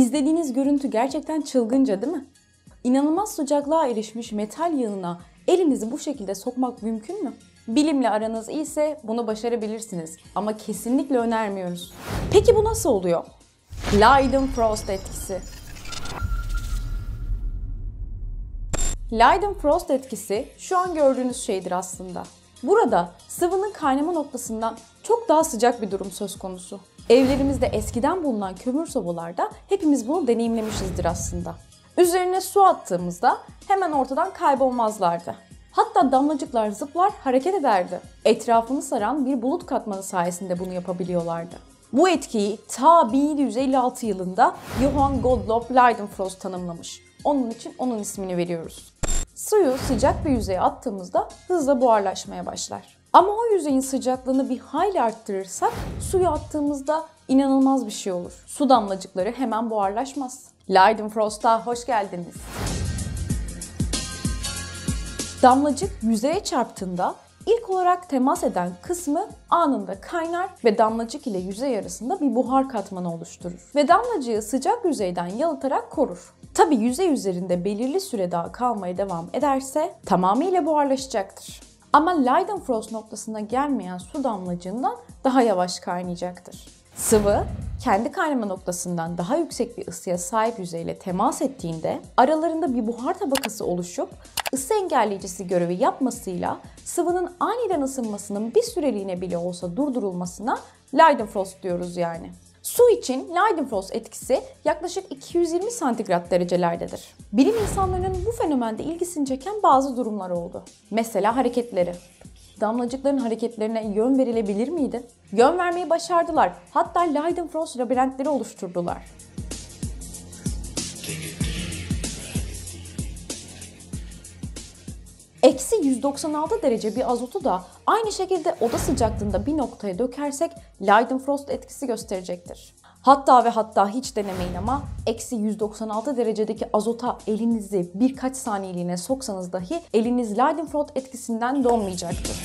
İzlediğiniz görüntü gerçekten çılgınca değil mi? İnanılmaz sıcaklığa erişmiş metal yığınına elinizi bu şekilde sokmak mümkün mü? Bilimle aranız iyiyse bunu başarabilirsiniz ama kesinlikle önermiyoruz. Peki bu nasıl oluyor? Leidenfrost etkisi. Leidenfrost etkisi şu an gördüğünüz şeydir aslında. Burada sıvının kaynama noktasından çok daha sıcak bir durum söz konusu. Evlerimizde eskiden bulunan kömür sobalarda hepimiz bunu deneyimlemişizdir aslında. Üzerine su attığımızda hemen ortadan kaybolmazlardı. Hatta damlacıklar zıplar hareket ederdi. Etrafını saran bir bulut katmanı sayesinde bunu yapabiliyorlardı. Bu etkiyi ta 1756 yılında Johann Gottlob Leidenfrost tanımlamış. Onun için onun ismini veriyoruz. Suyu sıcak bir yüzeye attığımızda hızla buharlaşmaya başlar. Ama o yüzeyin sıcaklığını bir hayli arttırırsak suyu attığımızda inanılmaz bir şey olur. Su damlacıkları hemen buharlaşmaz. Leidenfrost'a hoş geldiniz. Damlacık yüzeye çarptığında ilk olarak temas eden kısmı anında kaynar ve damlacık ile yüzey arasında bir buhar katmanı oluşturur. Ve damlacığı sıcak yüzeyden yalıtarak korur. Tabi yüzey üzerinde belirli süre daha kalmaya devam ederse tamamıyla buharlaşacaktır. Ama Leidenfrost noktasına gelmeyen su damlacığından daha yavaş kaynayacaktır. Sıvı kendi kaynama noktasından daha yüksek bir ısıya sahip yüzeyle temas ettiğinde aralarında bir buhar tabakası oluşup ısı engelleyicisi görevi yapmasıyla sıvının aniden ısınmasının bir süreliğine bile olsa durdurulmasına Leidenfrost diyoruz yani. Su için Leidenfrost etkisi yaklaşık 220 santigrat derecelerdedir. Bilim insanlarının bu fenomende ilgisini çeken bazı durumlar oldu. Mesela hareketleri. Damlacıkların hareketlerine yön verilebilir miydi? Yön vermeyi başardılar. Hatta Leidenfrost labirentleri oluşturdular. Eksi 196 derece bir azotu da aynı şekilde oda sıcaklığında bir noktaya dökersek Leidenfrost etkisi gösterecektir. Hatta ve hatta hiç denemeyin ama eksi 196 derecedeki azota elinizi birkaç saniyeliğine soksanız dahi eliniz Leidenfrost etkisinden donmayacaktır.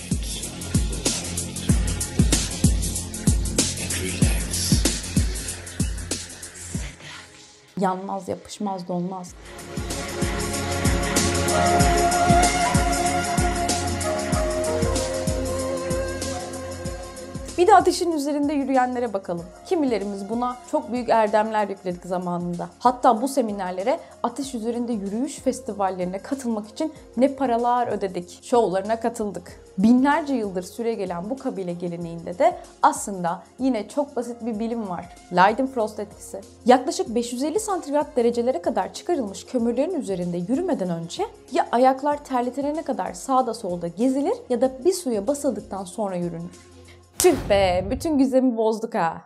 Yanmaz, yapışmaz, donmaz. Bir de ateşin üzerinde yürüyenlere bakalım. Kimilerimiz buna çok büyük erdemler yükledik zamanında. Hatta bu seminerlere ateş üzerinde yürüyüş festivallerine katılmak için ne paralar ödedik. Şovlarına katıldık. Binlerce yıldır süre gelen bu kabile geleneğinde de aslında yine çok basit bir bilim var. Leidenfrost etkisi. Yaklaşık 550 santigrat derecelere kadar çıkarılmış kömürlerin üzerinde yürümeden önce ya ayaklar terletilene kadar sağda solda gezilir ya da bir suya basıldıktan sonra yürünür. Tüh be, bütün güzemi bozduk ha.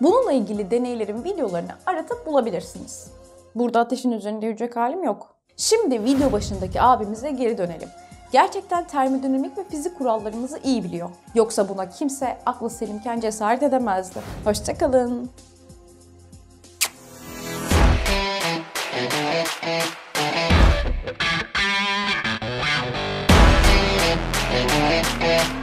Bununla ilgili deneylerin videolarını aratıp bulabilirsiniz. Burada ateşin üzerinde yürüyecek halim yok. Şimdi video başındaki abimize geri dönelim. Gerçekten termodinamik ve fizik kurallarımızı iyi biliyor. Yoksa buna kimse aklı selimken cesaret edemezdi. Hoşçakalın. Thank you.